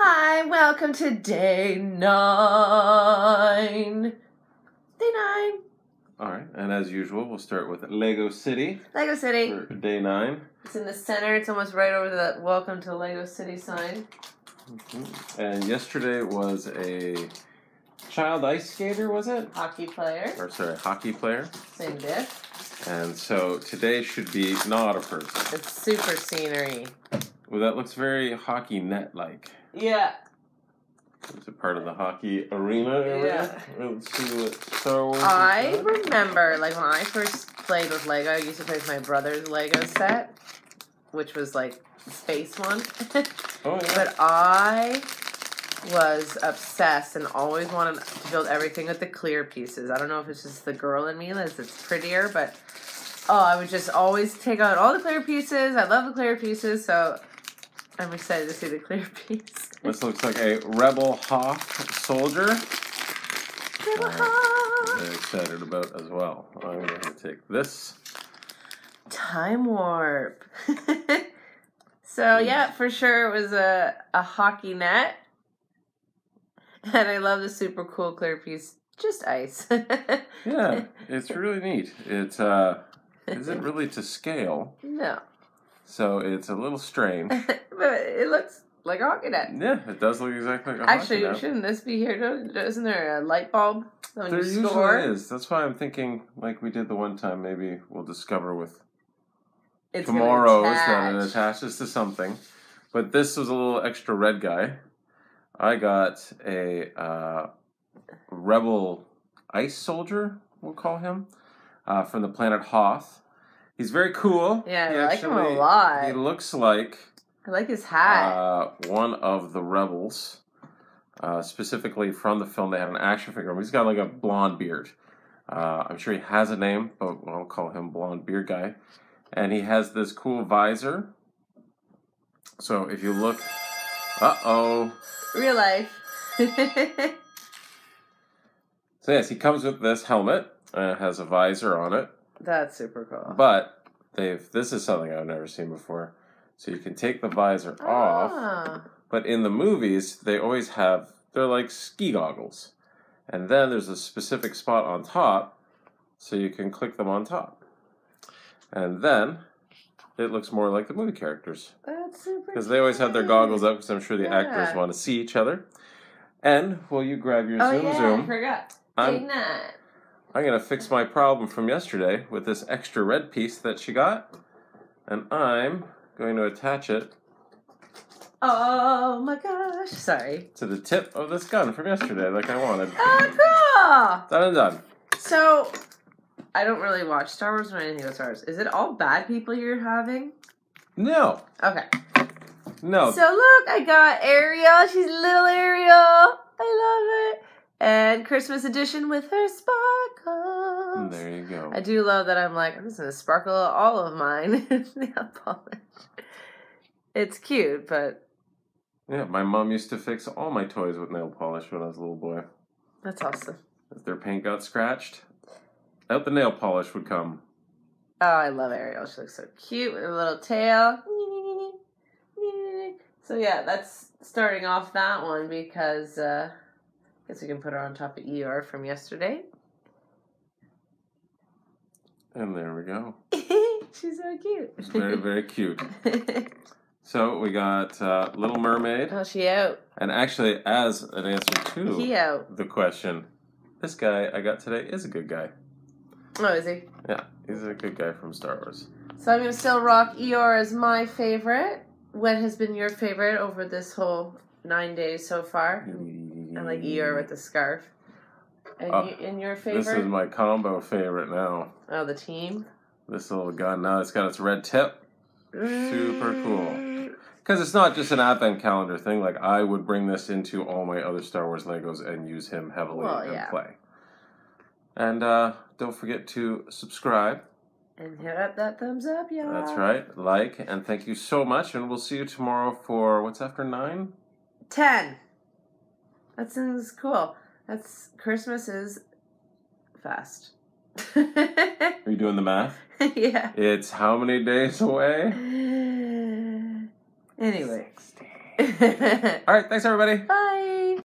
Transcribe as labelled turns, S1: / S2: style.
S1: Hi, welcome to day nine. Day nine.
S2: All right, and as usual, we'll start with Lego City
S1: Lego City.
S2: for day nine.
S1: It's in the center. It's almost right over that welcome to Lego City sign. Mm-hmm.
S2: And yesterday was a child ice skater, was it?
S1: Hockey player.
S2: Or sorry, hockey player.
S1: Same diff.
S2: And so today should be not a person.
S1: It's super scenery.
S2: Well, that looks very hockey net like.
S1: Yeah.
S2: Is it part of the hockey arena area? Let's see what Star Wars.
S1: I remember, like, when I first played with Lego, I used to play with my brother's Lego set, which was like the space one.
S2: Oh yeah.
S1: But I was obsessed and always wanted to build everything with the clear pieces. I don't know if it's just the girl in me that it's prettier, but oh, I would just always take out all the clear pieces. I love the clear pieces, so I'm excited to see the clear piece.
S2: This looks like a Rebel Hoth soldier. I'm very excited about as well. I'm going to take this.
S1: Time warp. so yeah, for sure it was a a hockey net. And I love the super cool clear piece. Just ice.
S2: Yeah, it's really neat. It uh, isn't really to scale,
S1: no.
S2: so it's a little strange.
S1: but it looks like a hockey net.
S2: Yeah, it does look exactly like a
S1: Actually,
S2: hockey net.
S1: shouldn't this be here? Don't- there a light bulb when
S2: There
S1: you
S2: usually
S1: score?
S2: is. That's why I'm thinking, like we did the one time, maybe we'll discover with
S1: It's
S2: tomorrow's that it attaches to something. But this was a little extra red guy. I got a uh, rebel ice soldier, we'll call him, uh, from the planet Hoth. He's very cool.
S1: Yeah,
S2: He
S1: I like him a lot.
S2: He looks like
S1: I like his hat.
S2: uh, one of the rebels, uh, specifically from the film. They had an action figure. He's got like a blonde beard. Uh, I'm sure he has a name, but I'll call him Blonde Beard Guy. And he has this cool visor. So if you look, uh oh.
S1: Real life.
S2: So yes, he comes with this helmet. Uh, it has a visor on it,
S1: That's super cool.
S2: but they've. This is something I've never seen before. So you can take the visor off.
S1: Ah.
S2: But in the movies, they always have they're like ski goggles, and then there's a specific spot on top, so you can click them on top, and then it looks more like the movie characters
S1: That's super
S2: because they always have their goggles up because I'm sure the actors want to see each other. And will you grab your
S1: Oh
S2: zoom
S1: yeah, I
S2: zoom?
S1: forgot.
S2: I'm
S1: that.
S2: I'm gonna fix my problem from yesterday with this extra red piece that she got, and I'm going to attach it
S1: Oh my gosh. Sorry.
S2: to the tip of this gun from yesterday, like I wanted.
S1: Ah, oh, cool.
S2: Done and done.
S1: So, I don't really watch Star Wars or anything with Star Wars. Is it all bad people you're having?
S2: No,
S1: Okay.
S2: no.
S1: So look, I got Ariel. She's little Ariel. I love it. And Christmas edition with her sparkles.
S2: there you go.
S1: I do love that I'm like, I'm just gonna sparkle all of mine in nail polish. It's cute, but
S2: Yeah, my mom used to fix all my toys with nail polish when I was a little boy.
S1: that's awesome.
S2: If their paint got scratched, out the nail polish would come.
S1: Oh, I love Ariel. She looks so cute with her little tail. So yeah, that's starting off that one because uh guess we can put her on top of ER from yesterday.
S2: And there we go.
S1: She's so cute.
S2: It's very, very cute. So we got uh, Little Mermaid.
S1: oh, she out.
S2: And actually, as an answer to
S1: He out.
S2: the question, this guy I got today is a good guy.
S1: Oh, is he?
S2: Yeah, he's a good guy from Star Wars.
S1: So I'm gonna still rock Eeyore as my favorite. What has been your favorite over this whole nine days so far? I like Eeyore with the scarf. And,
S2: Oh,
S1: you, and your face.
S2: This is my combo favorite now.
S1: oh, the team.
S2: This little gun. Now it's got its red tip. Super cool.
S1: Mm,
S2: Because it's not just an advent calendar thing. Like I would bring this into all my other Star Wars Legos and use him heavily
S1: Well,
S2: and
S1: yeah.
S2: play. And uh, don't forget to subscribe.
S1: And hit up that thumbs up, y'all.
S2: That's right. Like and thank you so much. And we'll see you tomorrow for what's after nine.
S1: Ten. That sounds cool. That's Christmas is fast.
S2: Are you doing the math?
S1: yeah.
S2: It's how many days away?
S1: Anyway.
S2: All right, thanks everybody.
S1: Bye.